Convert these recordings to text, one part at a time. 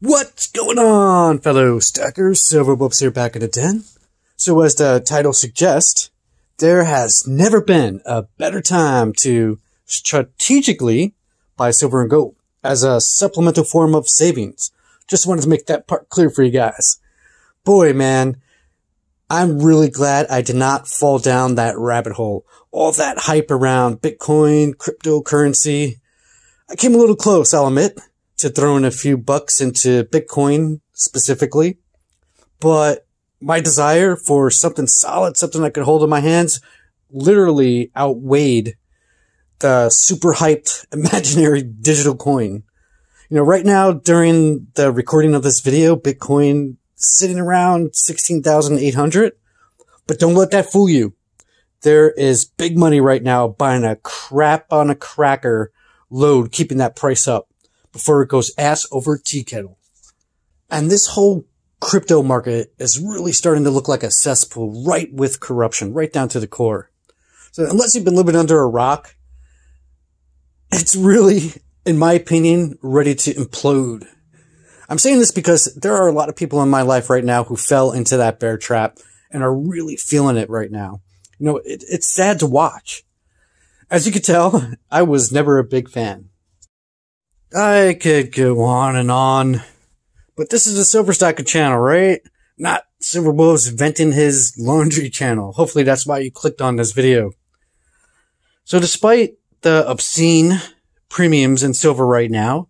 What's going on, fellow stackers? Silverwolves here back in the den. So as the title suggests, there has never been a better time to strategically buy silver and gold as a supplemental form of savings. Just wanted to make that part clear for you guys. Boy, man, I'm really glad I did not fall down that rabbit hole. All that hype around Bitcoin, cryptocurrency. I came a little close, I'll admit to throwing a few bucks into Bitcoin specifically, but my desire for something solid, something I could hold in my hands, literally outweighed the super hyped imaginary digital coin. You know, right now during the recording of this video, Bitcoin sitting around 16,800, but don't let that fool you. There is big money right now buying a crap on a cracker load, keeping that price up before it goes ass over tea kettle. And this whole crypto market is really starting to look like a cesspool right with corruption, right down to the core. So unless you've been living under a rock, it's really, in my opinion, ready to implode. I'm saying this because there are a lot of people in my life right now who fell into that bear trap and are really feeling it right now. You know, it, it's sad to watch. As you can tell, I was never a big fan. I could go on and on, but this is a Silver Stacker channel, right? Not Silver Wolves venting his laundry channel. Hopefully that's why you clicked on this video. So despite the obscene premiums in silver right now,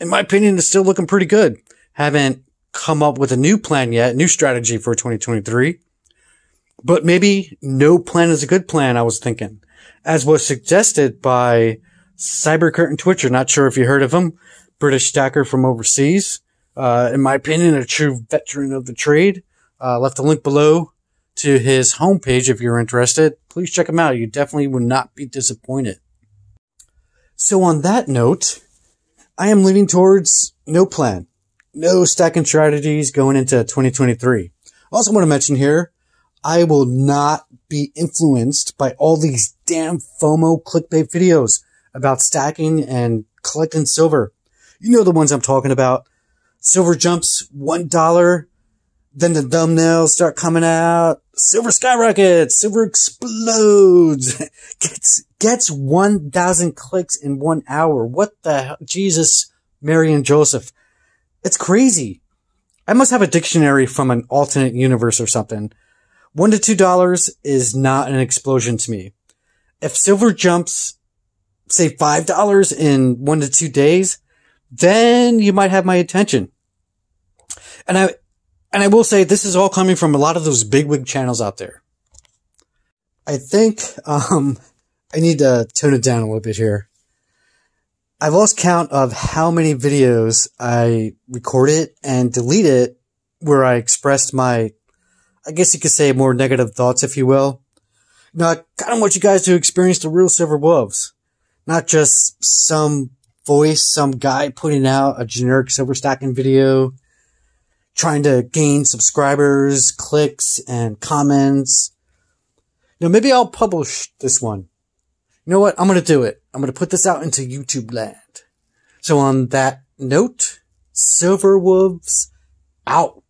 in my opinion, it's still looking pretty good. Haven't come up with a new plan yet, new strategy for 2023. But maybe no plan is a good plan, I was thinking. As was suggested by Cyber Curtain Twitcher, not sure if you heard of him. British stacker from overseas. Uh, in my opinion, a true veteran of the trade. Uh, left a link below to his homepage if you're interested. Please check him out. You definitely will not be disappointed. So on that note, I am leaning towards no plan, no stacking strategies going into 2023. Also want to mention here, I will not be influenced by all these damn FOMO clickbait videos about stacking and collecting silver. You know the ones I'm talking about. Silver jumps $1, then the thumbnails start coming out. Silver skyrockets, silver explodes, gets, gets 1,000 clicks in one hour. What the hell? Jesus, Mary and Joseph. It's crazy. I must have a dictionary from an alternate universe or something. One to two dollars is not an explosion to me. If silver jumps say $5 in one to two days, then you might have my attention. And I, and I will say this is all coming from a lot of those bigwig channels out there. I think, um, I need to tone it down a little bit here. I've lost count of how many videos I recorded and deleted where I expressed my, I guess you could say more negative thoughts, if you will. Know, I kind of want you guys to experience the real silver wolves not just some voice, some guy putting out a generic silver stacking video, trying to gain subscribers, clicks, and comments. Know, maybe I'll publish this one. You know what? I'm going to do it. I'm going to put this out into YouTube land. So on that note, Silver Wolves out.